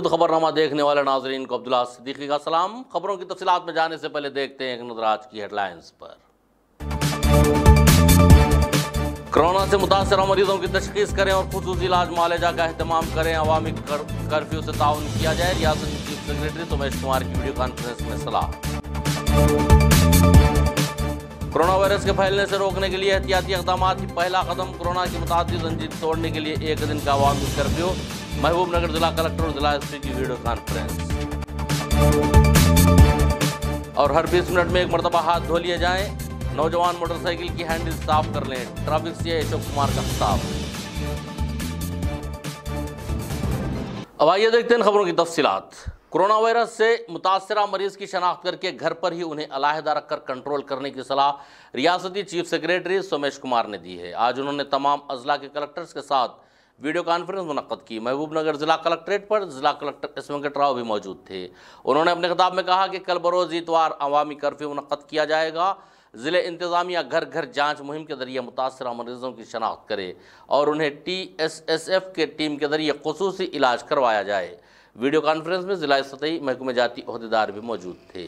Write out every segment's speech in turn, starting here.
اردو خبرنامہ دیکھنے والے ناظرین کو عبداللہ صدیقی کا سلام۔ خبروں کی تفصیلات میں جانے سے پہلے دیکھتے ہیں ایک نظر آج کی ہیڈ لائنز پر۔ کرونا سے متاثرہ مریضوں کی تشخیص کریں اور خصوصی علاج معالجہ کا اہتمام کریں۔ عوامی کرفیو سے تعاون کیا جائے۔ ریاست چیف سیکرٹری سمیش کمار کی ویڈیو کانفرنس میں صلاح۔ کرونا وائرس کے پھیلنے سے روکنے کے لیے احتیاطی اقدامات۔ کی پہلا قدم کرونا کی متعدد زنجیر توڑنے کے لیے ایک دن کا عوامی کرفیو۔ محبوب نگر ضلع کلکٹر اور ضلع ایس پی کی ویڈیو کانفرنس اور ہر بیس منٹ میں ایک مرتبہ ہاتھ دھو لیے جائیں نوجوان موٹر سائیکل کی ہینڈل صاف کر لیں ٹرافک سے اشوک کمار کا خطاب اب آئیے دیکھتے ہیں خبروں کی تفصیلات کرونا وائرس سے متاثرہ مریض کی شناخت کر کے گھر پر ہی انہیں علاحدہ رکھ کر کنٹرول کرنے کی صلاح ریاستی چیف سیکریٹری سومیش کمار نے دی ہے آج انہوں نے تمام اضلاع کے کلکٹرز کے ساتھ ویڈیو کانفرنس منعقد کی۔ محبوب نگر ضلع کلکٹریٹ پر ضلع کلکٹر ایس وینکٹ راؤ بھی موجود تھے۔ انہوں نے اپنے خطاب میں کہا کہ کل بروز اتوار عوامی کرفیو منعقد کیا جائے گا۔ ضلع انتظامیہ گھر گھر جانچ مہم کے ذریعے متاثرہ مریضوں کی شناخت کرے اور انہیں ٹی ایس ایس ایف کے ٹیم کے ذریعے خصوصی علاج کروایا جائے۔ ویڈیو کانفرنس میں ضلع سطحی محکمہ جاتی عہدیدار بھی موجود تھے۔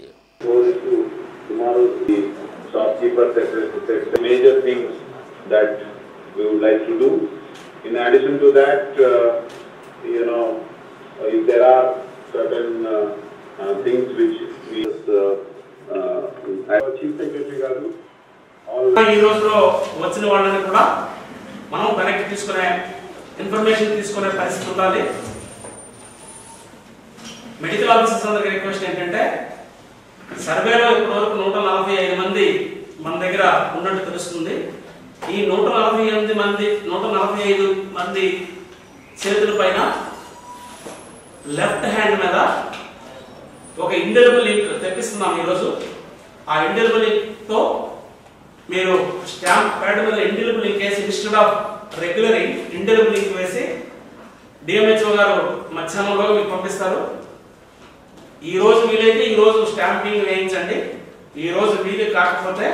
In addition to that, uh, you know, if there are certain uh, uh, things which we, uh, uh, chief secretary garu, ఈ రోజులో వచ్చిన వాళ్ళని కూడా మనం connect తీసుకునే information తీసుకునే పరిస్థితి ఉండాలి. మెడికల్ ఆఫీసర్స్ అందరికి రిక్వెస్ట్ ఏంటంటే సర్వేలో ఇప్పటివరకు నూట నలభై ఐదు మంది మన దగ్గర ఉన్నట్టు తెలుస్తుంది. ఈ నూట నలభై ఎనిమిది మంది నూట నలభై ఐదు మంది చేతుల పైన లెఫ్ట్ హ్యాండ్ మీద ఒక ఇండెలిబుల్ లింక్ తెప్పిస్తున్నాం ఈరోజు. ఆ ఇండెలిబుల్ లింక్తో మీరు స్టాంప్ ప్యాడ్ మీద ఇండెలిబుల్ లింక్ వేసి instead of regular indelible ink వేసి డిఎంహెచ్ఓ గారు మధ్యాహ్నంలో మీకు పంపిస్తారు. ఈ రోజు వీలైతే ఈ రోజు స్టాంపింగ్ వేయించండి. ఈ రోజు వీలు కాకపోతే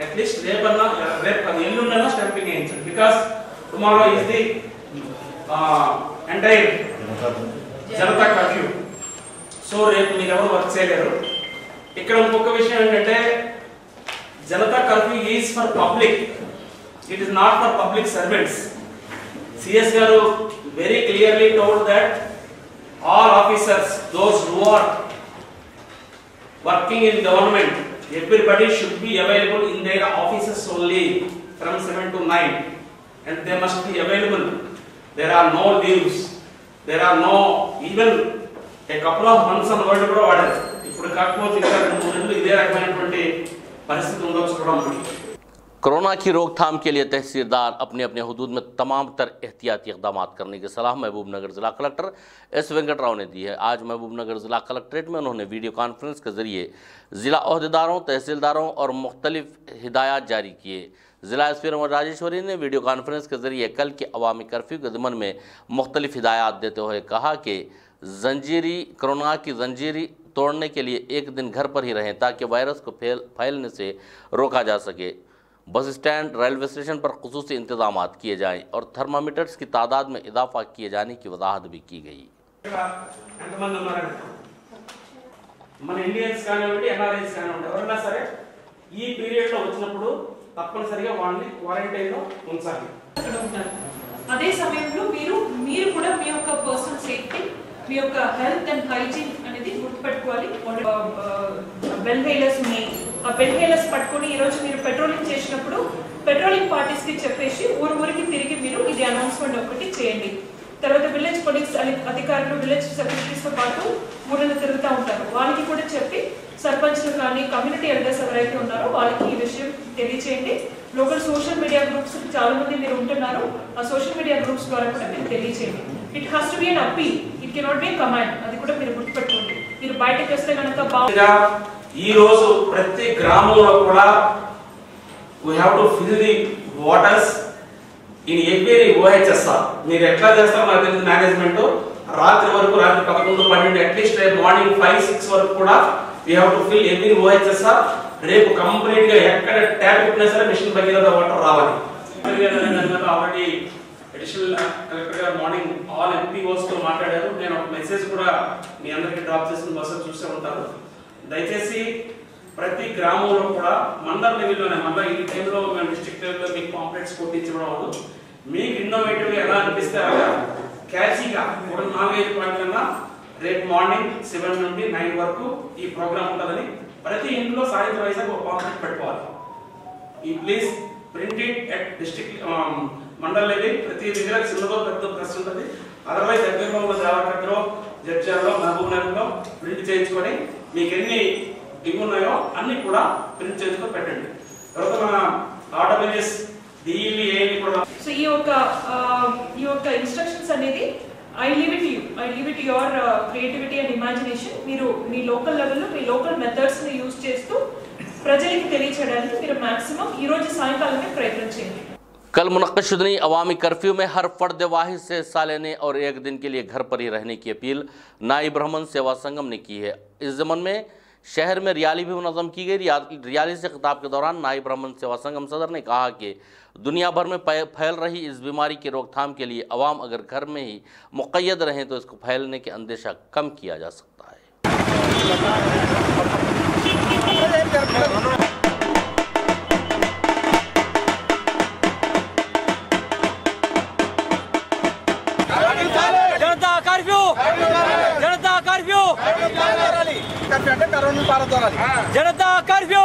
అట్లీస్ట్ రేపన్నా రేపు కాదు ఎల్లుండన్నా స్టాంపింగ్ వేయించండి because tomorrow is the entire Janata curfew so రేపు మీరు ఎవరు వర్క్ చేయలేరు. ఇక్కడ ఇంకొక విషయం ఏంటంటే Janata curfew is for public it is not for public servants CS గారు very clearly told that all officers those who are working in government everybody should be available in their offices only from seven to nine and they must be available there are no leaves there are no even a couple of months అన్న word కూడా వాడారు. ఇప్పుడు కాకపోతే ఇంకా మూడు నెలలు ఇదే రకమైనటువంటి పరిస్థితి ఉండొచ్చు కూడా మనకి کرونا کی روک تھام کے لیے تحصیلدار اپنے اپنے حدود میں تمام تر احتیاطی اقدامات کرنے کی صلاح محبوب نگر ضلع کلکٹر ایس وینکٹ راؤ نے دی ہے۔ آج محبوب نگر ضلع کلکٹریٹ میں انہوں نے ویڈیو کانفرنس کے ذریعے ضلع عہدیداروں، تحصیلداروں اور مختلف ہدایات جاری کیے۔ ضلع ایس پی رمن راجیشوری نے ویڈیو کانفرنس کے ذریعے کل کے عوامی کرفیو کے ضمن میں مختلف ہدایات دیتے ہوئے کہا کہ زنجیری، کرونا کی زنجیری توڑنے کے لیے ایک دن گھر پر ہی رہیں تاکہ وائرس کو پھیلنے سے روکا جا سکے۔ بس اسٹینڈ ریلوے اسٹیشن پر خصوصی انتظامات کیے جائیں اور تھرمامیٹرز کی تعداد میں اضافہ کیے جانے کی وضاحت بھی کی گئی మన ఇండియన్స్ కానివ్వండి ఎన్ఆర్ఐస్ కానివ్వండి ఎవరైనా సరే ఈ పీరియడ్లో వచ్చినప్పుడు తప్పనిసరిగా వాళ్ళని క్వారంటైన్లో ఉంచాలి అదే సమయంలో మీరు మీరు కూడా మీ యొక్క పర్సనల్ సేఫ్టీ మీ యొక్క హెల్త్ అండ్ హైజీన్ అనేది గుర్తుపెట్టుకోవాలి వెల్ఫేలర్స్ ఉన్నాయి ఆ పెన్హేలర్స్ పట్టుకుని ఈరోజు మీరు పెట్రోలింగ్ చేసినప్పుడు పెట్రోలింగ్ పార్టీస్కి చెప్పేసి ఊరు ఊరికి తిరిగి మీరు ఇది అనౌన్స్మెంట్ ఒకటి చేయండి. తర్వాత విలేజ్ పోలీస్ అధికారులు విలేజ్ సెక్రటరీస్తో పాటు ఊళ్ళని తిరుగుతూ ఉంటారు. వాళ్ళకి కూడా చెప్పి సర్పంచ్లు కానీ కమ్యూనిటీ ఎల్డర్స్ ఎవరైతే ఉన్నారో వాళ్ళకి ఈ విషయం తెలియచేయండి. లోకల్ సోషల్ మీడియా గ్రూప్స్ చాలా మంది మీరు ఉంటున్నారు. ఆ సోషల్ మీడియా గ్రూప్స్ ద్వారా కూడా మీరు తెలియచేయండి. It has to be an appeal it cannot be command అది కూడా మీరు గుర్తుపెట్టుకోండి. మీరు బయటకు వస్తే కనుక బాగు ఈరోజు ఈ రోజు ప్రతి గ్రామంలో కూడా we have to fill the waters in every OHSR మీరు ఎట్లా చేస్తారో నాకు తెలిసి మేనేజ్మెంట్ రాత్రి వరకు రాత్రి పదకొండు పన్నెండు అట్లీస్ట్ రేపు మార్నింగ్ ఫైవ్ సిక్స్ వరకు కూడా we have to fill every OHSR రేపు కంప్లీట్గా ఎక్కడ ట్యాప్ పెట్టినా సరే మిషన్ భగీరథ వాటర్ రావాలి. ఆల్రెడీ అడిషనల్ కలెక్టర్ uh, గారు మార్నింగ్ ఆల్ ఎంపీఓస్తో మాట్లాడారు. నేను ఒక మెసేజ్ కూడా మీ అందరికి డ్రాప్ చేసిన బస్సు చూసే ఉంటారు. దయచేసి ప్రతి గ్రామంలో కూడా మండల లెవెల్లోనే మళ్ళీ ఈ టైంలో మేము డిస్ట్రిక్ట్ లెవెల్లో మీకు కాంప్లెక్స్ కొట్టించడం అవ్వదు. మీకు ఇన్నోవేటివ్ ఎలా అనిపిస్తే అలా క్యాచీగా ఒక నాలుగైదు పాయింట్లన్నా రేపు మార్నింగ్ సెవెన్ నుండి నైన్ వరకు ఈ ప్రోగ్రామ్ ఉంటుందని ప్రతి ఇంట్లో సాయంత్రం వైజాగ్ ఒక కాంప్లెక్స్ పెట్టుకోవాలి. ఈ please print at district mandal level ప్రతి దగ్గర చిన్నదో పెద్ద ప్రెస్ ఉంటుంది. అదర్వైజ్ దగ్గరలో ఉన్న జాగ్రత్తలో జడ్జాల్లో మహబూబ్ నగర్లో ప్రింట్ చేయించుకొని మీకు ఎన్ని ఇవి ఉన్నాయో అన్ని కూడా ప్రింట్ చేసుకొని పెట్టండి. తర్వాత మన ఆర్డబ్ల్యూఎస్ దీన్ని ఏని కూడా సో ఈ యొక్క ఈ యొక్క ఇన్స్ట్రక్షన్స్ అనేది I leave it you I leave it your creativity and imagination మీరు మీ లోకల్ లెవెల్లో మీ లోకల్ మెథడ్స్ని యూజ్ చేస్తూ ప్రజలకి తెలియచేయడానికి మీరు మాక్సిమం ఈ రోజు సాయంకాలమే ప్రయత్నం చేయండి. کل منعقد شدنی عوامی کرفیو میں ہر فرد واحد سے سالنے اور ایک دن کے لیے گھر پر ہی رہنے کی اپیل نائب رحمن سیوا سنگم نے کی ہے۔ اس ضمن میں شہر میں ریالی بھی منظم کی گئی۔ ریالی سے خطاب کے دوران نائب رحمن سیوا سنگم صدر نے کہا کہ دنیا بھر میں پھیل رہی اس بیماری کی روک تھام کے لیے عوام اگر گھر میں ہی مقید رہیں تو اس کو پھیلنے کے اندیشہ کم کیا جا سکتا ہے۔ జనతా కర్ఫ్యూ!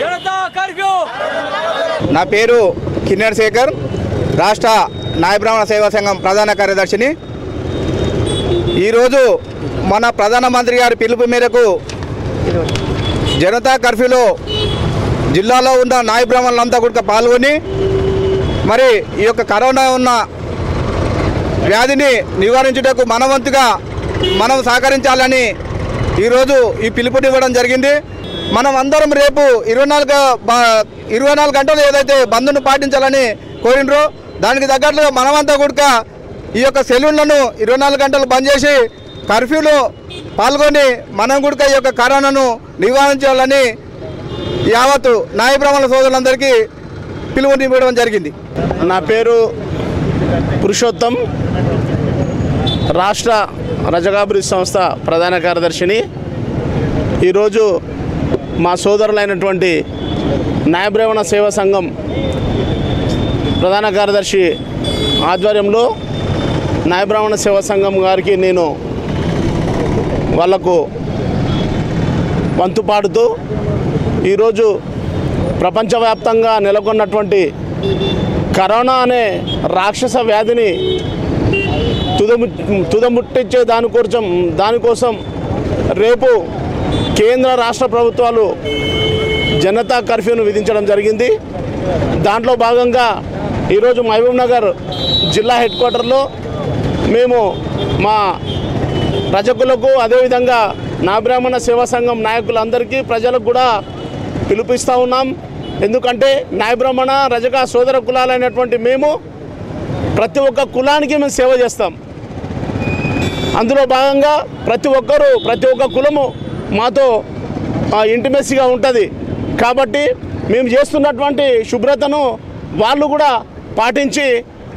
జనతా కర్ఫ్యూ! నా పేరు కిన్నెర్ శేఖర్ రాష్ట్ర నాయబ్రాహ్మణ సేవా సంఘం ప్రధాన కార్యదర్శిని. ఈరోజు మన ప్రధానమంత్రి గారి పిలుపు మేరకు జనతా కర్ఫ్యూలో జిల్లాలో ఉన్న నాయబ్రాహ్మణులంతా కూడా పాల్గొని మరి ఈ యొక్క కరోనా ఉన్న వ్యాధిని నివారించుటకు మనవంతుగా మనం సహకరించాలని ఈరోజు ఈ పిలుపునివ్వడం జరిగింది. మనం అందరం రేపు ఇరవై నాలుగు ఇరవై నాలుగు గంటలు ఏదైతే బంద్ను పాటించాలని కోరినరో దానికి తగ్గట్లుగా మనమంతా కూడా ఈ యొక్క సెలూన్లను ఇరవై నాలుగు గంటలు బంద్ చేసి కర్ఫ్యూలో పాల్గొని మనం కూడా ఈ యొక్క కరోనాను నివారించాలని యావత్తు న్యాయబ్రహ్మణ సోదరులందరికీ పిలుపునివ్వడం జరిగింది. నా పేరు పురుషోత్తం. రాష్ట్ర రజగాభివృద్ధి సంస్థ ప్రధాన కార్యదర్శిని. ఈరోజు మా సోదరులైనటువంటి న్యాయబ్రాహ్మణ సేవా సంఘం ప్రధాన కార్యదర్శి ఆధ్వర్యంలో న్యాయబ్రాహ్మణ సేవా సంఘం గారికి నేను వాళ్ళకు వంతు పాడుతూ ఈరోజు ప్రపంచవ్యాప్తంగా నెలకొన్నటువంటి కరోనా అనే రాక్షస వ్యాధిని తుదము తుదముట్టించే దానికోసం దానికోసం రేపు కేంద్ర రాష్ట్ర ప్రభుత్వాలు జనతా కర్ఫ్యూను విధించడం జరిగింది. దాంట్లో భాగంగా ఈరోజు మహబూబ్ నగర్ జిల్లా హెడ్ క్వార్టర్లో మేము మా రజకులకు అదేవిధంగా నా బ్రాహ్మణ సేవా సంఘం నాయకులందరికీ ప్రజలకు కూడా పిలుపిస్తూ ఉన్నాం. ఎందుకంటే నాయ బ్రాహ్మణ రజక సోదర కులాలైనటువంటి మేము ప్రతి ఒక్క కులానికి మేము సేవ చేస్తాం. అందులో భాగంగా ప్రతి ఒక్కరూ ప్రతి ఒక్క కులము మాతో ఇంటిమెస్సీగా ఉంటుంది. కాబట్టి మేము చేస్తున్నటువంటి శుభ్రతను వాళ్ళు కూడా పాటించి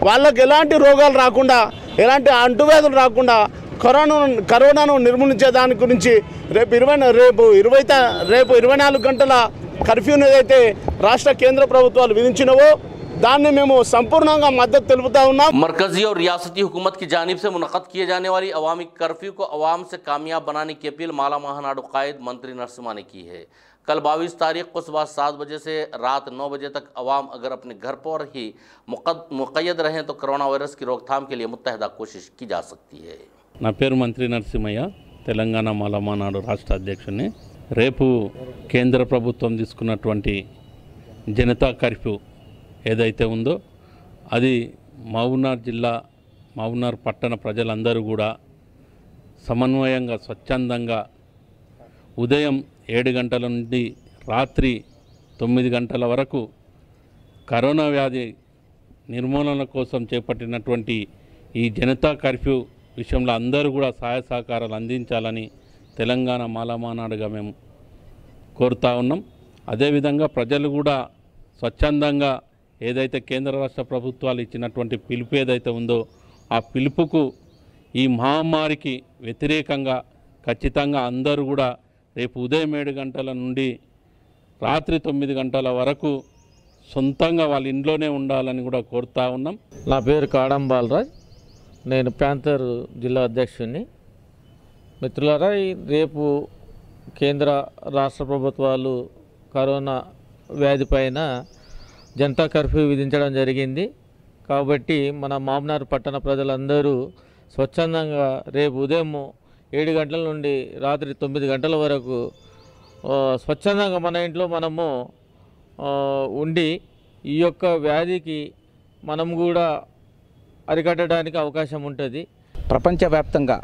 వాళ్ళకి ఎలాంటి రోగాలు రాకుండా ఎలాంటి అంటువ్యాధులు రాకుండా కరోనా కరోనాను నిర్మూలించే దాని గురించి రేపు ఇరవై రేపు ఇరవై త- రేపు ఇరవై నాలుగు గంటల కర్ఫ్యూని ఏదైతే రాష్ట్ర కేంద్ర ప్రభుత్వాలు విధించినవో دانے میں وہ سمپورنہ کا مدد తెలుపుతా ہونا مرکزی اور ریاستی حکومت کی جانب سے منعقد کیے جانے والی عوامی کرفیو کو عوام سے کامیاب بنانے کی اپیل مالا مہاناڈو قائد منتری نرسمہ نے کی ہے۔ کل باویس تاریخ کو صبح سات بجے سے رات نو بجے تک عوام اگر اپنے گھر پر ہی مقید رہیں تو کرونا وائرس کی روک تھام کے لیے متحدہ کوشش کی جا سکتی ہے۔ نا پیر منتری نرسمہ తెలంగాణ మాలమానాడు రాష్ట్ర అధ్యక్షుని. రేపు ریپو کیندر తీసుకున్నటువంటి جنتا کرفیو ఏదైతే ఉందో అది మహబూబ్నగర్ జిల్లా మహబూబ్నగర్ పట్టణ ప్రజలందరూ కూడా సమన్వయంగా స్వచ్ఛందంగా ఉదయం ఏడు గంటల నుండి రాత్రి తొమ్మిది గంటల వరకు కరోనా వ్యాధి నిర్మూలన కోసం చేపట్టినటువంటి ఈ జనతా కర్ఫ్యూ విషయంలో అందరూ కూడా సహాయ సహకారాలు అందించాలని తెలంగాణ మాలమానాడుగా మేము కోరుతా ఉన్నాం. అదేవిధంగా ప్రజలు కూడా స్వచ్ఛందంగా ఏదైతే కేంద్ర రాష్ట్ర ప్రభుత్వాలు ఇచ్చినటువంటి పిలుపు ఏదైతే ఉందో ఆ పిలుపుకు ఈ మహమ్మారికి వ్యతిరేకంగా ఖచ్చితంగా అందరూ కూడా రేపు ఉదయం ఏడు గంటల నుండి రాత్రి తొమ్మిది గంటల వరకు సొంతంగా వాళ్ళ ఇంట్లోనే ఉండాలని కూడా కోరుతా ఉన్నాం. నా పేరు కాడం బాలరాజ్. నేను ప్యాంతర్ జిల్లా అధ్యక్షుడిని మిత్రులారా రేపు కేంద్ర రాష్ట్ర ప్రభుత్వాలు కరోనా వ్యాధి పైన జనతా కర్ఫ్యూ విధించడం జరిగింది. కాబట్టి మన మామనార్ పట్టణ ప్రజలందరూ స్వచ్ఛందంగా రేపు ఉదయం ఏడు గంటల నుండి రాత్రి తొమ్మిది గంటల వరకు స్వచ్ఛందంగా మన ఇంట్లో మనము ఉండి ఈ యొక్క వ్యాధికి మనం కూడా అరికట్టడానికి అవకాశం ఉంటుంది. ప్రపంచవ్యాప్తంగా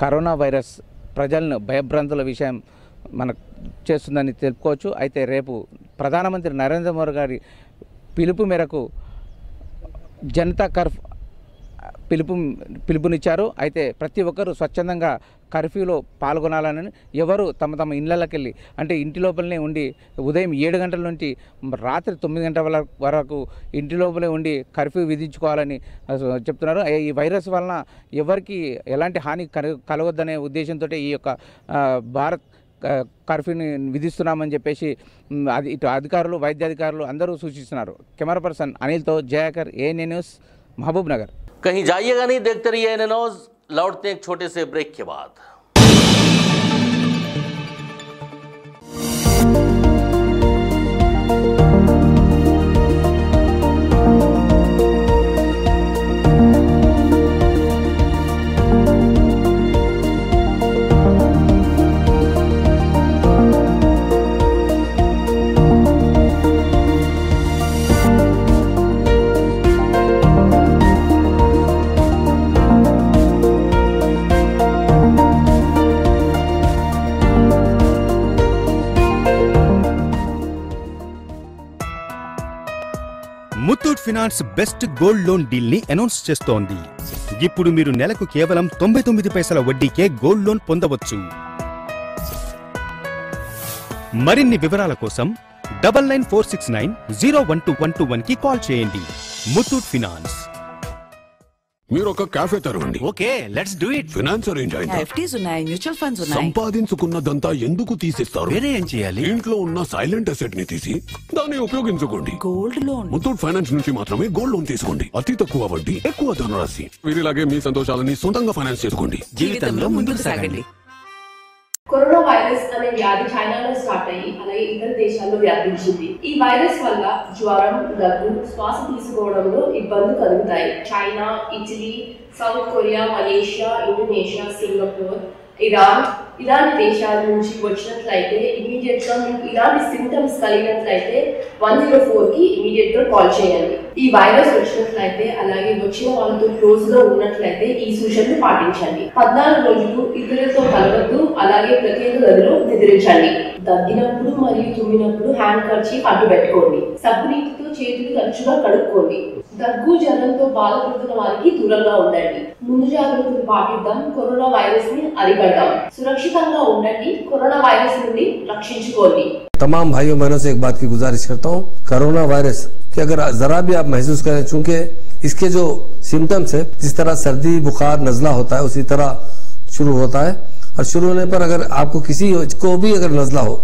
కరోనా వైరస్ ప్రజలను భయభ్రాంతుల విషయం మనకు చేస్తుందని తెలుపుకోవచ్చు. అయితే రేపు ప్రధానమంత్రి నరేంద్ర మోదీ గారి పిలుపు మేరకు జనతా కర్ఫ్ పిలుపు పిలుపునిచ్చారు. అయితే ప్రతి ఒక్కరూ స్వచ్ఛందంగా కర్ఫ్యూలో పాల్గొనాలని ఎవరు తమ తమ ఇళ్ళకి వెళ్ళి అంటే ఇంటి లోపలనే ఉండి ఉదయం ఏడు గంటల నుంచి రాత్రి తొమ్మిది గంటల వరకు ఇంటి లోపలే ఉండి కర్ఫ్యూ విధించుకోవాలని చెప్తున్నారు. ఈ వైరస్ వలన ఎవరికి ఎలాంటి హాని కల- కలగొద్దనే ఉద్దేశంతో ఈ యొక్క Bharat کفست سوچیسترسن محبوب نگر جائیے گی بات Muthoot best gold loan డీల్ని అనౌన్స్ చేస్తోంది. ఇప్పుడు మీరు నెలకు కేవలం తొంభై తొమ్మిది పైసల వడ్డీకే గోల్డ్ లోన్ పొందవచ్చు. మరిన్ని వివరాల కోసం double nine four six nine zero one two one two వన్కి కాల్ చేయండి. ముత్తూట్ ఫినాన్స్. మీరు ఒక కాఫే తెరవండి. Okay let's do it finance arrange అయిందా? ఎఫ్టీస్ ఉన్నాయి మ్యూచువల్ ఫండ్స్ ఉన్నాయి. సంపాదించుకున్నదంతా ఎందుకు తీసిస్తారు? వేరే ఏం చేయాలి? ఇంట్లో ఉన్న సైలెంట్ అసెట్ని తీసి దాన్ని ఉపయోగించుకోండి. గోల్డ్ లోన్ ముత్తూట్ ఫైనాన్స్ నుంచి మాత్రమే గోల్డ్ లోన్ తీసుకోండి. అతి తక్కువ వడ్డీ ఎక్కువ ధనరాశి. వీరిలాగే మీ సంతోషాలని సొంతంగా ఫైనాన్స్ చేసుకోండి. జీవితంలో ముందుకు సాగండి. కరోనా వైరస్ అనే వ్యాధి చైనాలో స్టార్ట్ అయ్యి అలాగే ఇతర దేశాల్లో వ్యాపించింది. ఈ వైరస్ వల్ల జ్వరం దగ్గు శ్వాస తీసుకోవడంలో ఇబ్బందులు కలుగుతాయి. China Italy South Korea Malaysia Indonesia Singapore Iran ఇలాంటి దేశాల నుంచి వచ్చినట్లయితే ఇమీడియట్గా మీకు ఇలాంటి సింటమ్స్ కలిగినట్లయితే వన్ జీరో ఫోర్కి ఇమీడియట్గా కాల్ చేయండి. ఈ వైరస్ వచ్చినట్లయితే అలాగే వచ్చిన వాళ్ళతో క్లోజ్గా ఉన్నట్లయితే ఈ సూచనలు పాటించండి. పద్నాలుగు రోజులు ఇతరులతో కలవద్దు అలాగే ప్రత్యేక గదిలో నిద్రించండి. దగ్గినప్పుడు మరియు తుమ్మినప్పుడు హ్యాండ్ ఖర్చి అడ్డు పెట్టుకోండి. సబ్బు నీటితో చేతులు తరచుగా కడుక్కోండి. దగ్గు జ్వరంతో బాధపడుతున్న వారికి దూరంగా ఉండండి. ముందు జాగ్రత్తలు పాటిద్దాం కరోనా వైరస్ని అరికడదాం. సురక్షితంగా ఉండండి కరోనా వైరస్ నుండి రక్షించుకోండి. تمام بھائیوں بہنوں سے ایک بات کی گزارش کرتا ہوں۔ کرونا وائرس کہ اگر ذرا بھی آپ محسوس کریں، چونکہ اس کے جو سمٹمس ہیں، جس طرح سردی، بخار، نزلہ ہوتا ہے، اسی طرح شروع ہوتا ہے۔ اور شروع ہونے پر اگر آپ کو کسی کو بھی اگر نزلہ ہو،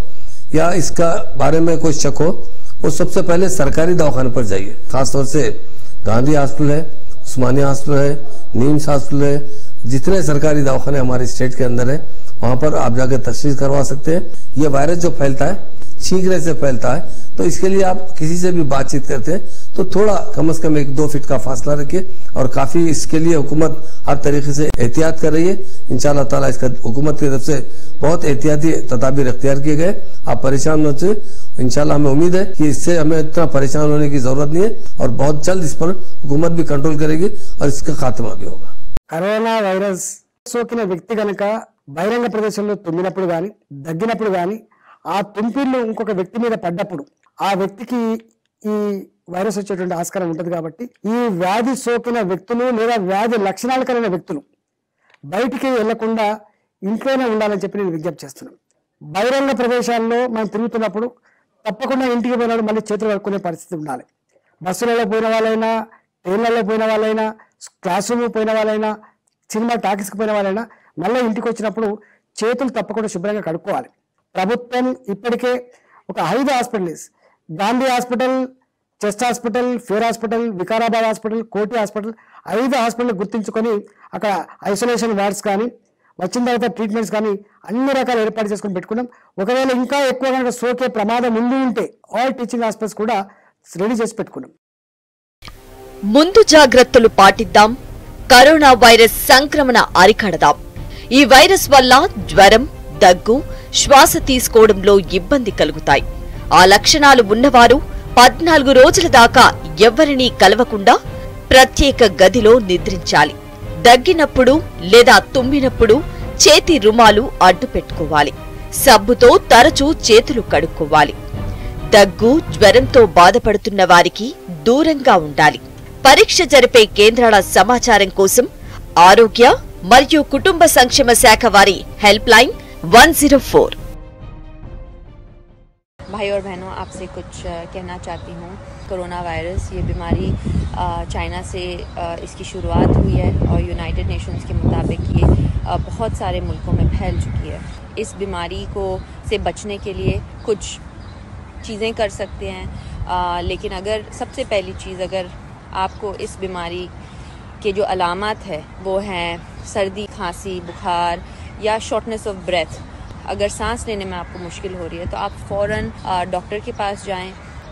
یا اس کا بارے میں کوئی شک ہو، وہ سب سے پہلے سرکاری دواخانے پر جائیے۔ خاص طور سے گاندھی ہاسپٹل ہے عثمانیہ ہاسپٹل ہے، نیمس ہاسپٹل ہے۔ جتنے سرکاری دواخانے ہمارے اسٹیٹ کے اندر ہیں، وہاں پر آپ جا کے تشخیص کروا سکتے ہیں۔ یہ وائرس جو پھیلتا ہے چھینکنے سے پھیلتا ہے، تو اس کے لیے آپ کسی سے بھی بات چیت کرتے ہیں، تو تھوڑا کم از کم ایک دو فٹ کا فاصلہ رکھیے اور کافی اس کے لیے حکومت ہر طریقے سے احتیاط کر رہی ہے۔ انشاءاللہ تعالیٰ اس کا حکومت کی طرف سے بہت احتیاطی تدابیر اختیار کیے گئے۔ آپ پریشان ہو سے انشاءاللہ ہمیں امید ہے کہ اس سے ہمیں اتنا پریشان ہونے کی ضرورت نہیں ہے اور بہت جلد اس پر حکومت بھی کنٹرول کرے گی اور اس کا خاتمہ بھی ہوگا۔ کرونا وائرس సోకిన వ్యక్తి میں تمہیں ప్రదేశంలో گانی دگی దగ్గినప్పుడు گانی۔ ఆ తుంపిళ్ళు ఇంకొక వ్యక్తి మీద పడ్డప్పుడు ఆ వ్యక్తికి ఈ వైరస్ వచ్చేటువంటి ఆస్కారం ఉంటుంది కాబట్టి ఈ వ్యాధి సోకిన వ్యక్తులు లేదా వ్యాధి లక్షణాలు కలిగిన వ్యక్తులు బయటికి వెళ్ళకుండా ఇంట్లోనే ఉండాలని చెప్పి నేను విజ్ఞప్తి చేస్తున్నాను. బహిరంగ ప్రదేశాల్లో మనం తిరుగుతున్నప్పుడు తప్పకుండా ఇంటికి పోయినప్పుడు మళ్ళీ చేతులు కడుక్కునే పరిస్థితి ఉండాలి. బస్సులలో పోయిన వాళ్ళైనా ట్రైన్లలో పోయిన వాళ్ళైనా క్లాస్ రూమ్ పోయిన వాళ్ళైనా సినిమా టాకీస్కి పోయిన వాళ్ళైనా మళ్ళీ ఇంటికి వచ్చినప్పుడు చేతులు తప్పకుండా శుభ్రంగా కడుక్కోవాలి. ప్రభుత్వం ఇప్పటికే ఒక ఐదు hospitals Gandhi hospital chest hospital fever hospital Vikarabad hospital Koti hospital ఐదు హాస్పిటల్ గుర్తించుకొని అక్కడ ఐసోలేషన్ వార్డ్స్ కానీ వచ్చిన తర్వాత ట్రీట్మెంట్స్ కానీ అన్ని రకాల ఏర్పాటు చేసుకొని పెట్టుకున్నాం. ఒకవేళ ఇంకా ఎక్కువ కనుక సోకే ప్రమాదం ముందు ఉంటే ఆల్ టీచింగ్ హాస్పిటల్స్ కూడా రెడీ చేసి పెట్టుకున్నాం. ముందు జాగ్రత్తలు పాటిద్దాం కరోనా వైరస్ సంక్రమణ అరికడదాం. ఈ వైరస్ వల్ల జ్వరం దగ్గు శ్వాస తీసుకోవడంలో ఇబ్బంది కలుగుతాయి. ఆ లక్షణాలు ఉన్నవారు పద్నాలుగు రోజుల దాకా ఎవ్వరినీ కలవకుండా ప్రత్యేక గదిలో నిద్రించాలి. దగ్గినప్పుడు లేదా తుమ్మినప్పుడు చేతి రుమాలు అడ్డు పెట్టుకోవాలి. సబ్బుతో తరచూ చేతులు కడుక్కోవాలి. దగ్గు జ్వరంతో బాధపడుతున్న వారికి దూరంగా ఉండాలి. పరీక్ష జరిపే కేంద్రాల సమాచారం కోసం ఆరోగ్య మరియు కుటుంబ సంక్షేమ శాఖ వారి హెల్ప్ లైన్ ون زیرو فور بھائی اور بہنوں، آپ سے کچھ کہنا چاہتی ہوں۔ کرونا وائرس، یہ بیماری چائنا سے اس کی شروعات ہوئی ہے اور یونائٹڈ نیشنز کے مطابق یہ بہت سارے ملکوں میں پھیل چکی ہے۔ اس بیماری کو سے بچنے کے لیے کچھ چیزیں کر سکتے ہیں۔ لیکن اگر سب سے پہلی چیز اگر آپ کو اس بیماری کے جو علامات ہے، وہ ہیں سردی، کھانسی، بخار یا شارٹنیس آف بریتھ اگر سانس لینے میں آپ کو مشکل ہو رہی ہے تو آپ فوراً ڈاکٹر کے پاس جائیں۔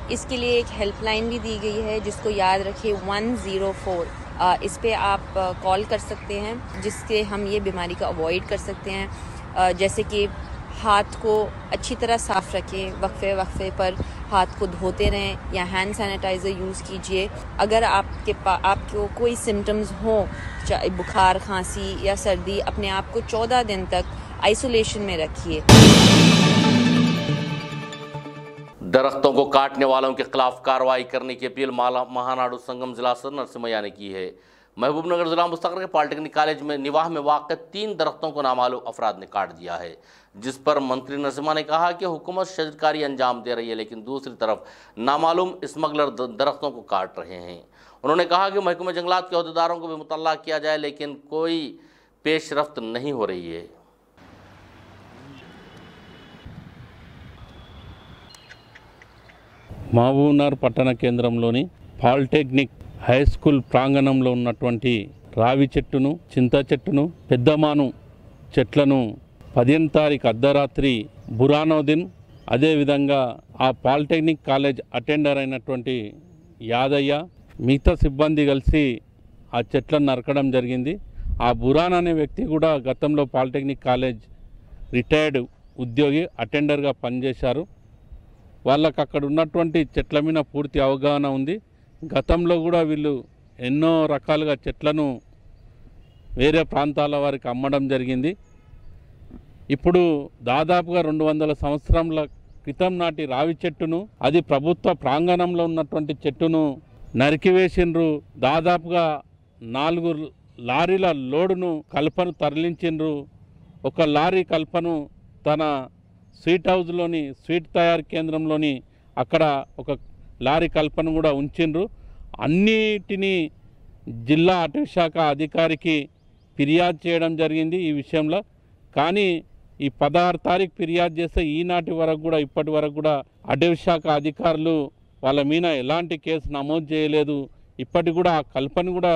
اس کے لیے ایک ہیلپ لائن بھی دی گئی ہے جس کو یاد رکھے ون زیرو فور اس پہ آپ کال کر سکتے ہیں جس سے ہم یہ بیماری کا اوائڈ کر سکتے ہیں۔ جیسے کہ ہاتھ کو اچھی طرح صاف رکھیں، وقفے وقفے پر ہاتھ کو دھوتے رہیں یا ہینڈ سینیٹائزر یوز کیجیے۔ اگر آپ کے پا آپ کو کوئی سمٹمز ہوں، چاہے بخار خانسی یا سردی، اپنے آپ کو چودہ دن تک آئسولیشن میں رکھیے۔ درختوں کو کاٹنے والوں کے خلاف کاروائی کرنے کی اپیل مہاناڈو سنگم ضلع سر نرسمیا نے کی ہے۔ محبوب نگر ضلع مستقر کے پالیٹیکنک کالج میں نواح میں واقع تین درختوں کو نامعلوم افراد نے کاٹ دیا ہے۔ جس پر منتری نظمہ نے کہا کہ حکومت شجرکاری انجام دے رہی ہے، لیکن دوسری طرف نامعلوم اسمگلر درختوں کو کاٹ رہے ہیں۔ انہوں نے کہا کہ محکمہ جنگلات کے عہدیداروں کو بھی مطلع کیا جائے، لیکن کوئی پیش رفت نہیں ہو رہی ہے۔ مہبونار پٹنہ کیندرم لونی پال ٹیکنک ہائی سکول پرانگنم స్కూల్ ٹونٹی راوی چٹنو چنتا چٹنو చెట్టును مانو چٹلنو పదిహేను తారీఖు అర్ధరాత్రి బురానోదిన్ అదేవిధంగా ఆ పాలిటెక్నిక్ కాలేజ్ అటెండర్ అయినటువంటి యాదయ్య మిగతా సిబ్బంది కలిసి ఆ చెట్లను నరకడం జరిగింది. ఆ బురాన్ అనే వ్యక్తి కూడా గతంలో పాలిటెక్నిక్ కాలేజ్ రిటైర్డ్ ఉద్యోగి అటెండర్గా పనిచేశారు. వాళ్ళకు అక్కడ ఉన్నటువంటి చెట్ల మీద పూర్తి అవగాహన ఉంది. గతంలో కూడా వీళ్ళు ఎన్నో రకాలుగా చెట్లను వేరే ప్రాంతాల వారికి అమ్మడం జరిగింది. ఇప్పుడు దాదాపుగా రెండు వందల సంవత్సరంల క్రితం నాటి రావి చెట్టును అది ప్రభుత్వ ప్రాంగణంలో ఉన్నటువంటి చెట్టును నరికివేసిండ్రు దాదాపుగా నాలుగు లారీల లోడును కల్పను తరలించిండ్రు. ఒక లారీ కల్పను తన స్వీట్ హౌస్లోని స్వీట్ తయారీ కేంద్రంలోని అక్కడ ఒక లారీ కల్పను కూడా ఉంచిండ్రు. అన్నిటినీ జిల్లా అటవీ శాఖ అధికారికి ఫిర్యాదు చేయడం జరిగింది ఈ విషయంలో. కానీ ఈ పదహారు తారీఖు ఫిర్యాదు చేస్తే ఈనాటి వరకు కూడా ఇప్పటి వరకు కూడా అటవీ శాఖ అధికారులు వాళ్ళ మీద ఎలాంటి కేసు నమోదు చేయలేదు. ఇప్పటికి కూడా ఆ కల్పన కూడా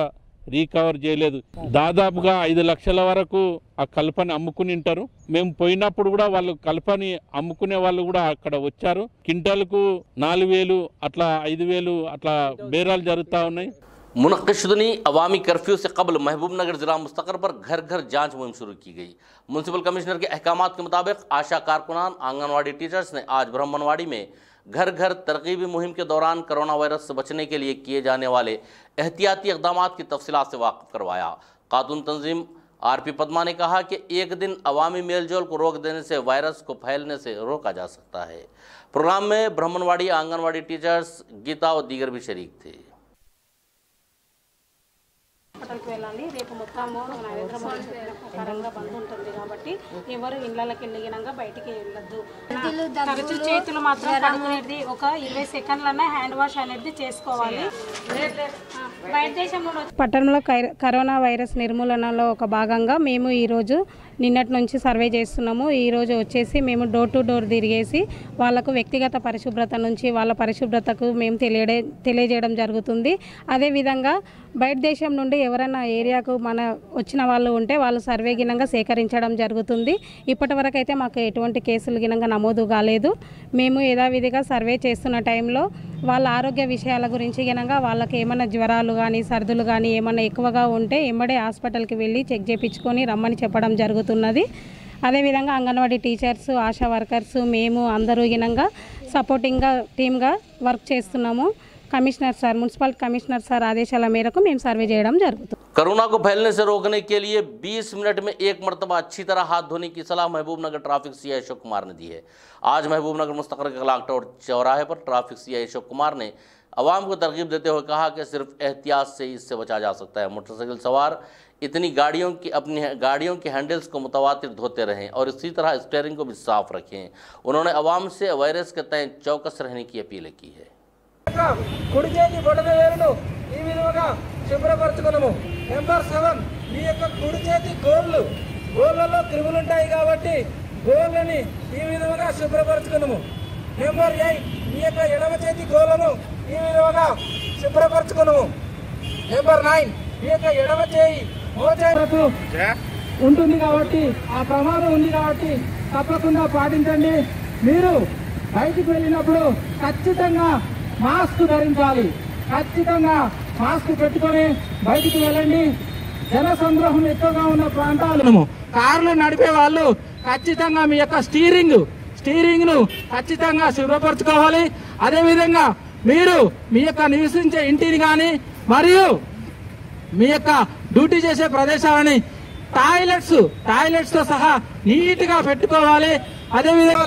రీకవర్ చేయలేదు. దాదాపుగా ఐదు లక్షల వరకు ఆ కల్పని అమ్ముకుని ఉంటారు. మేము పోయినప్పుడు కూడా వాళ్ళు కల్పని అమ్ముకునే వాళ్ళు కూడా అక్కడ వచ్చారు. కింటల్కు నాలుగు వేలు అట్లా ఐదు వేలు అట్లా బేరాలు జరుగుతూ ఉన్నాయి. منقشدنی عوامی کرفیو سے قبل محبوب نگر ضلع مستقر پر گھر گھر جانچ مہم شروع کی گئی۔ منسپل کمشنر کے احکامات کے مطابق آشا کارکنان آنگن واڑی ٹیچرز نے آج برہمن واڑی میں گھر گھر ترغیبی مہم کے دوران کرونا وائرس سے بچنے کے لیے کیے جانے والے احتیاطی اقدامات کی تفصیلات سے واقف کروایا۔ خاتون تنظیم آر پی پدما نے کہا کہ ایک دن عوامی میل جول کو روک دینے سے وائرس کو پھیلنے سے روکا جا سکتا ہے۔ پروگرام میں برہمن واڑی آنگن واڑی ٹیچرز گیتا اور دیگر بھی شریک تھے۔ హాస్పిటల్కి వెళ్ళాలి. రేపు మొత్తము నరేంద్ర మోడీ చెప్పిన ప్రకారంగా బంద్ ఉంటుంది కాబట్టి ఎవరు ఇళ్ళకి వెళ్ళినాక బయటికి వెళ్ళొద్దు. తరచు చేతులు మాత్రం కడుక్కునేది ఒక ఇరవై సెకండ్లన్నా హ్యాండ్ వాష్ అనేది చేసుకోవాలి. బయట దేశంలో పట్టణంలో కరోనా వైరస్ నిర్మూలనలో ఒక భాగంగా మేము ఈరోజు నిన్నటి నుంచి సర్వే చేస్తున్నాము. ఈరోజు వచ్చేసి మేము డోర్ టు డోర్ తిరిగేసి వాళ్ళకు వ్యక్తిగత పరిశుభ్రత నుంచి వాళ్ళ పరిశుభ్రతకు మేము తెలియడే తెలియజేయడం జరుగుతుంది. అదేవిధంగా బయట దేశం నుండి ఎవరైనా ఏరియాకు మన వచ్చిన వాళ్ళు ఉంటే వాళ్ళు సర్వే గినంగా సేకరించడం జరుగుతుంది. ఇప్పటి వరకు అయితే మాకు ఎటువంటి కేసులు గినంగా నమోదు కాలేదు. మేము యథావిధిగా సర్వే చేస్తున్న టైంలో వాళ్ళ ఆరోగ్య విషయాల గురించి గినంగా వాళ్ళకి ఏమైనా జ్వరాలు కానీ సర్దులు కానీ ఏమైనా ఎక్కువగా ఉంటే ఎమ్మడే హాస్పిటల్కి వెళ్ళి చెక్ చేయించుకొని రమ్మని చెప్పడం జరుగుతున్నది. అదేవిధంగా అంగన్వాడీ టీచర్స్ ఆశా వర్కర్స్ మేము అందరూ గినంగా సపోర్టింగ్గా టీమ్గా వర్క్ చేస్తున్నాము. Commissioner sir, municipal commissioner sir ఆదేశాల మేరకు మేము సర్వే చేయడం జరుగుతుంది. کرونا کو پھیلنے سے روکنے کے لیے بیس منٹ میں ایک مرتبہ اچھی طرح ہاتھ دھونے کی صلاح محبوب نگر ٹرافک سی آئی اشوک کمار نے دی ہے آج محبوب نگر مستقر کے کلاک ٹور چوراہے پر ٹرافک سی آئی اشوک کمار نے عوام کو ترغیب دیتے ہوئے کہا کہ صرف احتیاط سے اس سے بچا جا سکتا ہے موٹر سائیکل سوار اتنی گاڑیوں کی اپنی گاڑیوں کے ہینڈلز کو متواتر دھوتے رہیں اور اسی طرح اسٹیئرنگ کو بھی صاف رکھیں انہوں نے عوام سے وائرس کے تئیں چوکس رہنے کی اپیل کی ہے కుడి చేతి బొటన వేలును ఈ విధముగా శుభ్రపరచుకున్నాము. నెంబర్ సెవెన్ మీ యొక్క కుడి చేతి గోళ్ళు గోళ్ళలో క్రిములు ఉంటాయి కాబట్టి గోళ్ళని ఈ విధముగా శుభ్రపరచుకున్నాము. నెంబర్ ఎయిట్ మీ యొక్క ఎడమ చేతి గోళ్ళను ఈ విధముగా శుభ్రపరచుకున్నాము. నెంబర్ నైన్ మీ యొక్క ఎడమ చేయి మోచేరకు ఉంటుంది కాబట్టి ఆ ప్రమాదం ఉంది కాబట్టి తప్పకుండా పాటించండి. మీరు బయటికి వెళ్ళినప్పుడు ఖచ్చితంగా మాస్క్ ధరించాలి. ఖచ్చితంగా మాస్క్ పెట్టుకొని బయటికి వెళ్ళండి. జన సంద్రహం ఎక్కువగా ఉన్న ప్రాంతాలు. కార్లు నడిపే వాళ్ళు ఖచ్చితంగా మీ యొక్క స్టీరింగ్ స్టీరింగ్ను ఖచ్చితంగా శుభ్రపరచుకోవాలి. అదేవిధంగా మీరు మీ యొక్క నివసించే ఇంటిని కానీ మరియు మీ యొక్క డ్యూటీ చేసే ప్రదేశాలని టాయిలెట్స్ టాయిలెట్స్తో సహా నీట్గా పెట్టుకోవాలి. అదేవిధంగా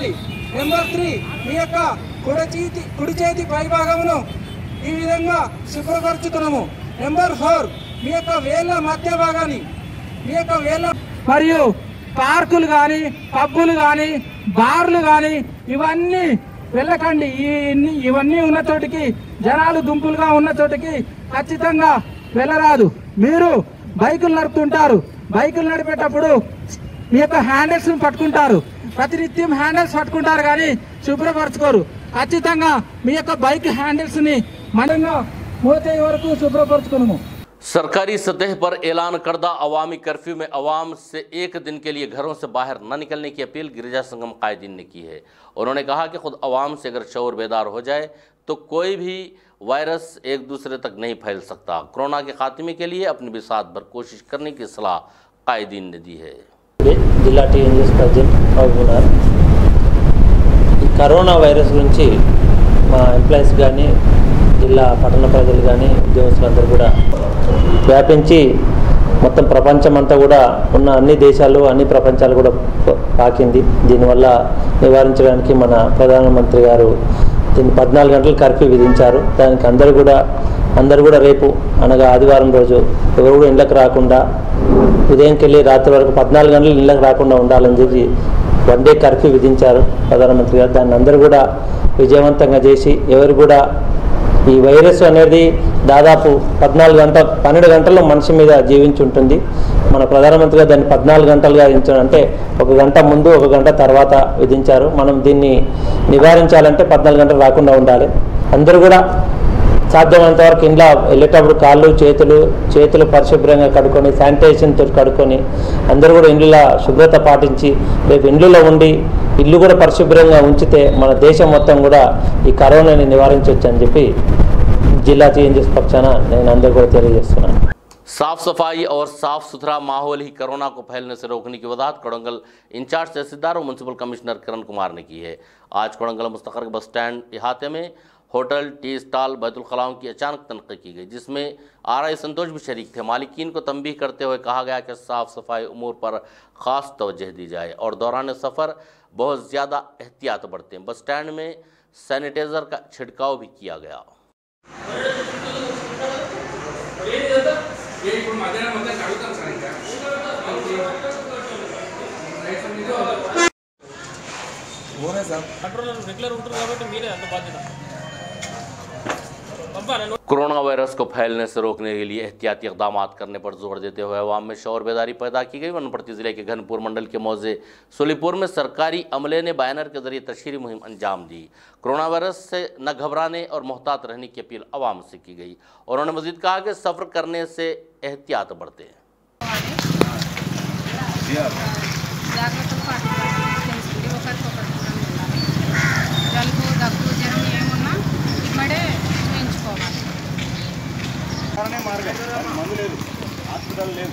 నెంబర్ త్రీ మీ యొక్క కుడి చేతి కుడి చేతి పైభాగమును ఈ విధంగా శుభ్రపరచుకున్నాము. నెంబర్ ఫోర్ మీ యొక్క వేళ్ళ మధ్య భాగాన్ని మీ యొక్క వేళ్ళ మరియు పార్కులు కానీ పబ్బులు కానీ బార్లు కానీ ఇవన్నీ వెళ్ళకండి. ఈ ఇవన్నీ ఉన్న చోటికి జనాలు గుంపులుగా ఉన్న చోటికి ఖచ్చితంగా వెళ్ళరాదు. మీరు బైకులు నడుపుతుంటారు. బైకులు నడిపేటప్పుడు మీ యొక్క హ్యాండిల్స్ పట్టుకుంటారు. ప్రతినిత్యం హ్యాండిల్స్ పట్టుకుంటారు కానీ శుభ్రపరచుకోరు. سرکاری سطح پر اعلان کردہ عوامی کرفیو میں عوام سے ایک دن کے لیے گھروں سے باہر نہ نکلنے کی اپیل گرجا سنگم قائدین نے کی ہے انہوں نے کہا کہ خود عوام سے اگر شعور بیدار ہو جائے تو کوئی بھی وائرس ایک دوسرے تک نہیں پھیل سکتا کرونا کے خاتمے کے لیے اپنی بساط پر کوشش کرنے کی صلاح قائدین نے دی ہے دلاتی ٹی این جن اور اور కరోనా వైరస్ గురించి మా ఎంప్లాయీస్ కానీ జిల్లా పట్టణ ప్రజలు కానీ ఉద్యోగస్తులందరూ కూడా వ్యాపించి మొత్తం ప్రపంచం అంతా కూడా ఉన్న అన్ని దేశాలు అన్ని ప్రపంచాలు కూడా పాకింది. దీనివల్ల నివారించడానికి మన ప్రధానమంత్రి గారు దీన్ని పద్నాలుగు గంటలు కర్ఫ్యూ విధించారు. దానికి అందరూ కూడా అందరూ కూడా రేపు అనగా ఆదివారం రోజు ఎవరు కూడా ఇళ్ళకి రాకుండా ఉదయంకి వెళ్ళి రాత్రి వరకు పద్నాలుగు గంటలు ఇళ్ళకి రాకుండా ఉండాలని చెప్పి వన్ డే కర్ఫ్యూ విధించారు ప్రధానమంత్రి గారు. దాన్ని అందరూ కూడా విజయవంతంగా చేసి ఎవరు కూడా ఈ వైరస్ అనేది దాదాపు పద్నాలుగు గంట పన్నెండు గంటల్లో మనిషి మీద జీవించి ఉంటుంది మన ప్రధానమంత్రి గారు దాన్ని పద్నాలుగు గంటలుగా అంటే ఒక గంట ముందు ఒక గంట తర్వాత విధించారు. మనం దీన్ని నివారించాలంటే పద్నాలుగు గంటలు రాకుండా ఉండాలి. అందరూ కూడా సాధ్యమైనంత వరకు ఇంట్లో వెళ్ళేటప్పుడు కాళ్ళు చేతులు చేతులు పరిశుభ్రంగా కడుక్కొని శానిటైజేషన్తో కడుక్కొని అందరూ కూడా ఇండ్లలో శుభ్రత పాటించి రేపు ఇండ్లలో ఉండి ఇల్లు కూడా పరిశుభ్రంగా ఉంచితే మన దేశం మొత్తం కూడా ఈ కరోనాని నివారించవచ్చు అని చెప్పి జిల్లా చేంజెస్ పక్షాన నేను అందరూ కూడా తెలియజేస్తున్నాను साफ सफाई और साफ सुथरा माहौल ही कोरोना को फैलने से रोकने की वजाहत कोड़ंगल इंचार्ज तहसीलदार और म्यूनसिपल कमिश्नर किरण कुमार ने की है आज कोड़ंगल मुस्तकर बस स्टैंड इहाते में ہوٹل، ٹی اسٹال بیت الخلاؤں کی اچانک تنقید کی گئی، جس میں آر آئی سنتوش بھی شریک تھے۔ مالکین کو تنبیہ کرتے ہوئے کہا گیا کہ صاف صفائی امور پر خاص توجہ دی جائے اور دوران سفر بہت زیادہ احتیاط برتیں۔ بس سٹینڈ میں سینیٹیزر کا چھڑکاؤ بھی کیا گیا۔ ఓనే సార్ కంట్రోల్ రెగ్యులర్ ఉంటారు కాబట్టి మీరే అంత బాధ్యత کرونا وائرس کو پھیلنے سے روکنے کے لیے احتیاطی اقدامات کرنے پر زور دیتے ہوئے عوام میں شعور بیداری پیدا کی گئی۔ ونپرتی ضلع کے گھنپور منڈل کے موزے سولی پور میں سرکاری عملے نے بینر کے ذریعے تشہیری مہم انجام دی۔ کرونا وائرس سے نہ گھبرانے اور محتاط رہنے کی اپیل عوام سے کی گئی۔ اور انہوں نے مزید کہا کہ سفر کرنے سے احتیاط بڑھتے ہیں۔ جی ہاں۔ మరణే మార్గం. మందు లేదు. హాస్పిటల్ లేదు.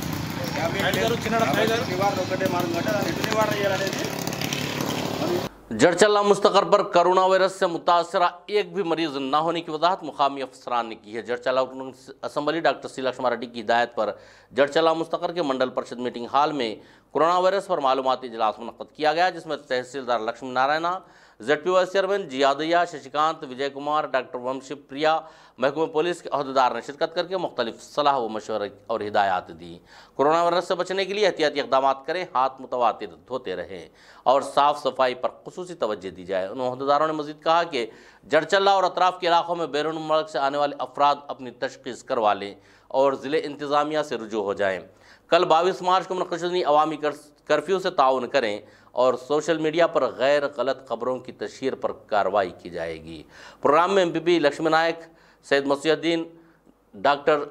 جڑچلہ مستقر پر کرونا وائرس سے متاثرہ ایک بھی مریض نہ ہونے کی وضاحت مقامی افسران نے کی ہے جڑچلہ اسمبلی ڈاکٹر سی لکشما ریڈی کی ہدایت پر جڑچلہ مستقر کے منڈل پرشد میٹنگ ہال میں کرونا وائرس پر معلوماتی اجلاس منعقد کیا گیا جس میں تحصیل دار لکشمی نارینہ زیڈ پی وائس چیئرمین جیادیہ ششکانت وجے کمار ڈاکٹر ومش پریا محکمہ پولیس کے عہدیدار نے شرکت کر کے مختلف صلاح و مشورے اور ہدایات دی۔ کورونا وائرس سے بچنے کے لیے احتیاطی اقدامات کریں، ہاتھ متواتر دھوتے رہیں اور صاف صفائی پر خصوصی توجہ دی جائے۔ ان عہدیداروں نے مزید کہا کہ جڑچلہ اور اطراف کے علاقوں میں بیرون ملک سے آنے والے افراد اپنی تشخیص کروا لیں اور ضلع انتظامیہ سے رجوع ہو جائیں۔ کل باویس مارچ کو منعقد عوامی کرفیو سے تعاون کریں۔ اور سوشل میڈیا پر غیر غلط خبروں کی تشہیر پر کارروائی کی جائے گی۔ پروگرام میں بی بی لکشمی نائک، سید مسیح الدین، ڈاکٹر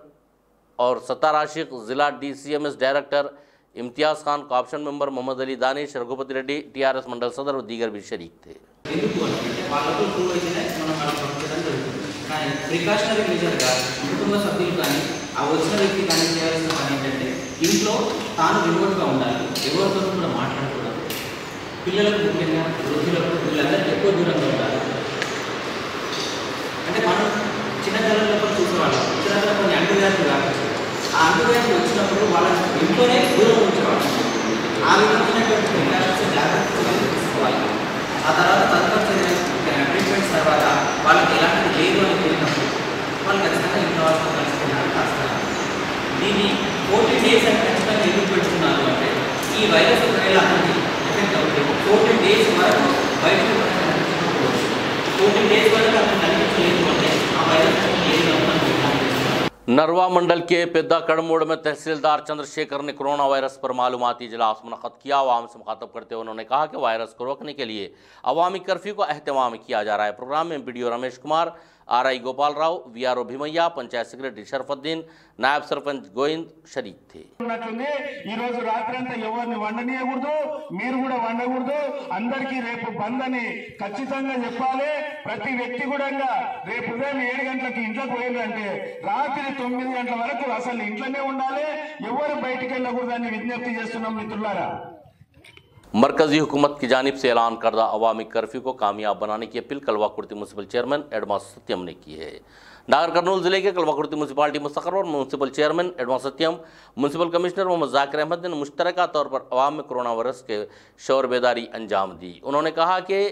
اور ستار عاشق، ضلع ڈی سی ایم ایس ڈائریکٹر امتیاز خان، کاپشن ممبر محمد علی دانش، رگھوپتی ریڈی، ٹی آر ایس منڈل صدر اور دیگر بھی شریک تھے۔ తాను రిమోట్గా ఉండాలి ఎవరితో కూడా మాట్లాడుకోవాలి పిల్లలకు ముఖ్యంగా వృద్ధులకు వీళ్ళందరికీ ఎక్కువ దూరంగా ఉండాలి. అంటే మనం చిన్నతనంలో కూడా చూసేవాళ్ళం. చిన్నతనం కొన్ని అంటువ్యాధులు రావచ్చు ఆ అంటువ్యాధులు వచ్చినప్పుడు వాళ్ళని ఇంట్లోనే దూరం ఉంచేవాళ్ళం. ఆ విధమైనటువంటి ప్రికాషన్స్ జాగ్రత్తగా తీసుకోవాలి. ఆ తర్వాత తదుపరి ట్రీట్మెంట్స్ తర్వాత వాళ్ళకి ఎలాంటి లేదు అని తెలియనప్పుడు వాళ్ళు ఖచ్చితంగా ఇంట్లో వాళ్ళతో కలిసిపోయినారు కాస్త దీన్ని ఫోర్టీన్ డేస్ అని ఖచ్చితంగా ఎందుకు పెట్టుకున్నారు అంటే ఈ వైరస్ ఒకవేళ అతనికి ఫోర్టీన్ డేస్ వరకు ఫోర్టీన్ డేస్ వరకు అంటే ఆ نروا منڈل کے پیدا کڑموڑ میں تحصیلدار چندر شیکر نے کرونا وائرس پر معلوماتی اجلاس منعقد کیا۔ عوام سے مخاطب کرتے ہوئے انہوں نے کہا کہ وائرس کو روکنے کے لیے عوامی کرفیو کا اہتمام کیا جا رہا ہے۔ پروگرام میں ویڈیو رمیش کمار RI Gopalarao VRO Bhimaiah panchayat secretary Sharfuddin Nayab sarpanch Govind Shareek ఈ రోజు రాత్రంతా ఎవరిని వండనీయకూడదు? మీరు కూడా వండకూడదు. అందరికీ రేపు బంద్ అని ఖచ్చితంగా చెప్పాలి. ప్రతి వ్యక్తి కూడా రేపు ఉదయం ఏడు గంటలకు ఇంట్లో పోయిందంటే రాత్రి తొమ్మిది గంటల వరకు అసలు ఇంట్లోనే ఉండాలి. ఎవరు బయటికి వెళ్ళకూడదు అని విజ్ఞప్తి చేస్తున్నాం మిత్రులారా. مرکزی حکومت کی جانب سے اعلان کردہ عوامی کرفیو کو کامیاب بنانے کی اپیل کلوا کرتی میونسپل چیئرمین ایڈما ستیم نے کی ہے۔ ناگر کرنول ضلع کے کلوا کرتی میونسپالٹی مستقر اور میونسپل چیئرمین ایڈما ستیم میونسپل کمشنر محمد ذاکر احمد نے مشترکہ طور پر عوام میں کرونا وائرس کے شور بیداری انجام دی۔ انہوں نے کہا کہ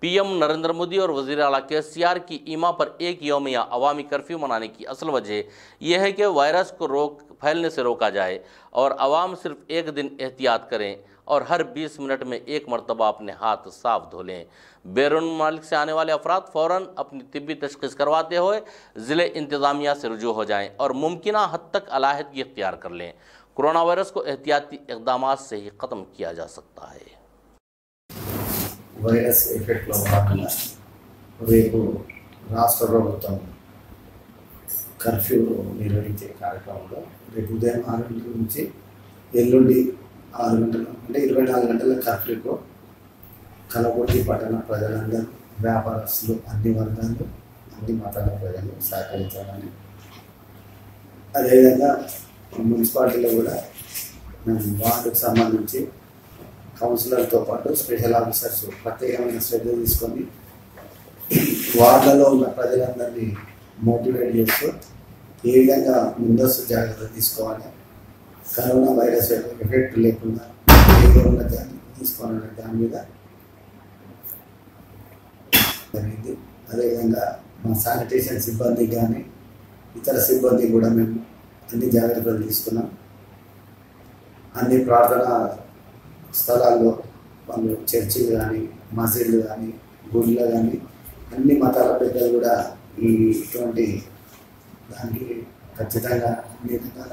پی ایم نریندر مودی اور وزیر اعلیٰ کے سی آر کی ایما پر ایک یومیہ عوامی کرفیو منانے کی اصل وجہ یہ ہے کہ وائرس کو روک، پھیلنے سے روکا جائے اور عوام صرف ایک دن احتیاط کریں۔ اور ہر بیس منٹ میں ایک مرتبہ اپنے ہاتھ صاف دھولیں بیرون مالک سے آنے والے افراد فوراں اپنی طبی تشخیص کرواتے ہوئے ضلع انتظامیہ سے رجوع ہو جائیں اور ممکنہ حد تک علاحدگی اختیار کر لیں۔ کرونا ویرس کو احتیاطی اقدامات سے ہی قتم کیا جا سکتا ہے۔ వైరస్ ఎఫెక్ట్లో భాగంగా రేపు రాష్ట్ర ప్రభుత్వం కర్ఫ్యూ నిర్వహించే కార్యక్రమంలో రేపు ఉదయం ఆరు నుంచి ఎల్లుండి ఆరు గంటలు. అంటే ఇరవై నాలుగు గంటల కర్ఫ్యూలో కలగొట్టి పట్టణ ప్రజలందరూ వ్యాపారస్తులు అన్ని వర్గాలు అన్ని మతాల ప్రజలు సహకరించాలని. అదేవిధంగా మున్సిపాలిటీలో కూడా మేము వార్డుకు సంబంధించి కౌన్సిలర్తో పాటు స్పెషల్ ఆఫీసర్స్ ప్రత్యేకమైన శ్రద్ధ తీసుకొని వార్డులలో ఉన్న ప్రజలందరినీ మోటివేట్ చేస్తూ ఏ విధంగా ముందస్తు జాగ్రత్త తీసుకోవాలి కరోనా వైరస్ యొక్క ఎఫెక్ట్ లేకుండా ఏదో ఉన్న జాగ్రత్త తీసుకోవాలనే దాని మీద జరిగింది. అదేవిధంగా మా శానిటేషన్ సిబ్బంది కానీ ఇతర సిబ్బంది కూడా మేము అన్ని జాగ్రత్తలు తీసుకున్నాం. అన్ని ప్రార్థనా స్థలాల్లో వాళ్ళు చర్చిలు కానీ మసీదులు కానీ గుళ్ళు కానీ అన్ని మతాల పెద్దలు కూడా ఈ ఇటువంటి దానికి ఖచ్చితంగా అన్ని రకాల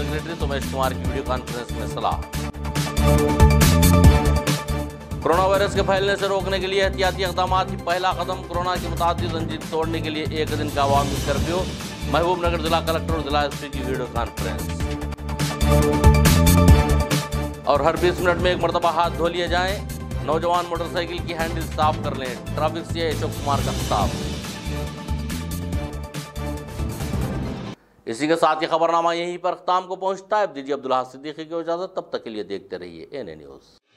سیکرٹری تمیش کمار کی ویڈیو کانفرنس میں صلاح کرونا وائرس کے پھیلنے سے روکنے کے لیے احتیاطی اقدامات کی پہلا قدم کرونا کی متعدد زنجیر توڑنے کے لیے ایک دن کا عوامی کرفیو محبوب نگر ضلع کلکٹر اور ضلع ایس پی کی ویڈیو کانفرنس اور ہر بیس منٹ میں ایک مرتبہ ہاتھ دھو لیے جائیں نوجوان موٹر سائیکل کی ہینڈل صاف کر لیں ٹرافک سی اشوک کمار کا خطاب اسی کے ساتھ یہ خبرنامہ یہیں پر اختام کو پہنچتا ہے۔ اب دیجیے عبداللہ صدیقی کی اجازت تب تک کے لیے دیکھتے رہیے۔ این اے نیوز۔